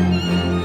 Música